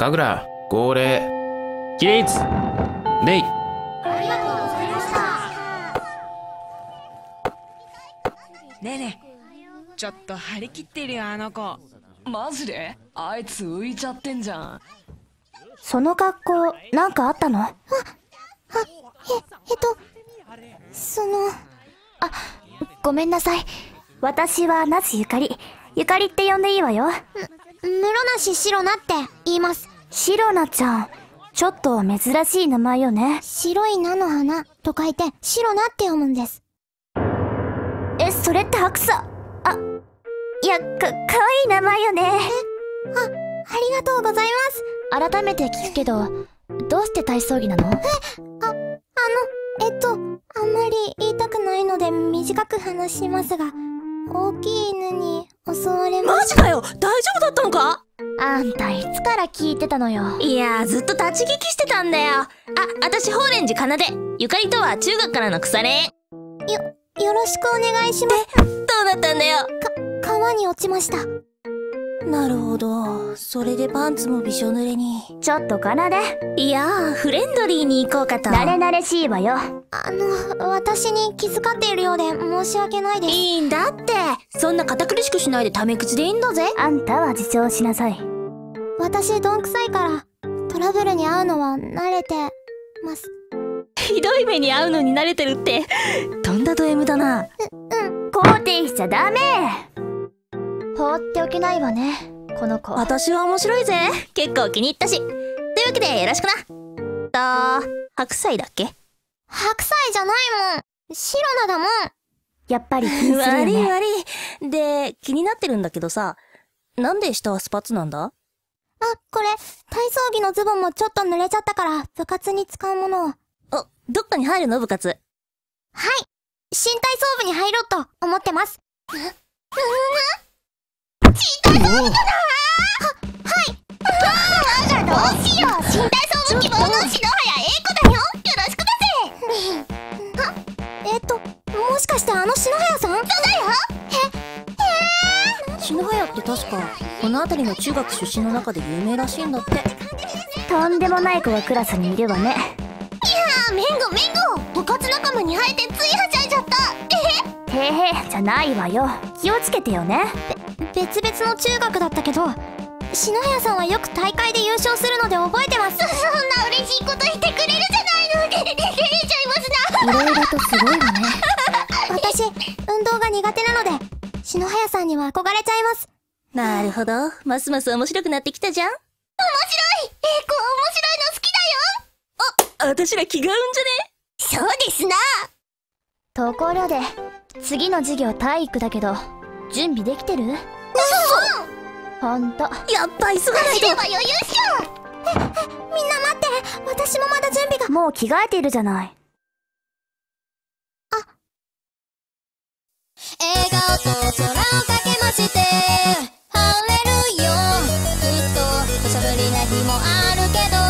神楽号令起立礼ねえねえちょっと張り切ってるよあの子マジで？あいつ浮いちゃってんじゃんその格好、なんかあったの？あ、あ、え、えっと、その、あ、ごめんなさい。私はナスゆかり。ゆかりって呼んでいいわよ。む、室梨白菜って言います。シロナちゃん。ちょっと珍しい名前よね。白い菜の花と書いて白菜って読むんです。え、それって白さ。あ、いや、か、かわいい名前よね。あ、ありがとうございます。改めて聞くけど、どうして体操着なの？あ、あの、えっと、あんまり言いたくないので短く話しますが、大きい犬に襲われましマジかよ大丈夫だったのか？あんたいつから聞いてたのよ？いやーずっと立ち聞きしてたんだよあ、私ホーレンジ奏でゆかりとは中学からの腐れ縁よ、よろしくお願いします。どうだったんだよ？川に落ちました。なるほどそれでパンツもびしょ濡れにちょっとかなで。いやーフレンドリーに行こうかと慣れ慣れしいわよ。あの、私に気遣っているようで申し訳ないです。いいんだってそんな堅苦しくしないでタメ口でいいんだぜあんたは自重しなさい。私、どんくさいから、トラブルに遭うのは慣れてます。ひどい目に遭うのに慣れてるってとんだド M だな肯定しちゃダメ放っておけないわね、この子。私は面白いぜ結構気に入ったしというわけでよろしくなと白菜だっけ？白菜じゃないもん。白菜だもん。やっぱり気にするよ 悪いね。悪いで気になってるんだけどさなんで下はスパッツなんだ？あ、これ、体操着のズボンもちょっと濡れちゃったから、部活に使うものを。はい。おどっかに入るの？部活新体操部に入ろうと思ってます。新体操部だは、はい。ああ、どうしよう。新体操部希望の？篠原英って確かこの辺りの中学出身の中で有名らしいんだってとんでもない子がクラスにいるわね。あ、メンゴメンゴ部活仲間に会えてついはしゃいじゃった。へへじゃないわよ。気をつけてよね。別々の中学だったけど篠原さんはよく大会で優勝するので覚えてますそんな嬉しいこと言ってくれるじゃないので照れちゃいますないろいろとすごいわね。私運動が苦手なので篠原さんには憧れちゃいますなるほど。ますます面白くなってきたじゃん。面白い。英子面白いの好きだよ。あ私ら気が合うんじゃね？そうですな。ところで、次の授業体育だけど、準備できてる？嘘。ほんと。やっぱ急がないと。走れば余裕っしょええみんな待って。私もまだ準備が。もう着替えているじゃない。笑顔と空な日もあるけど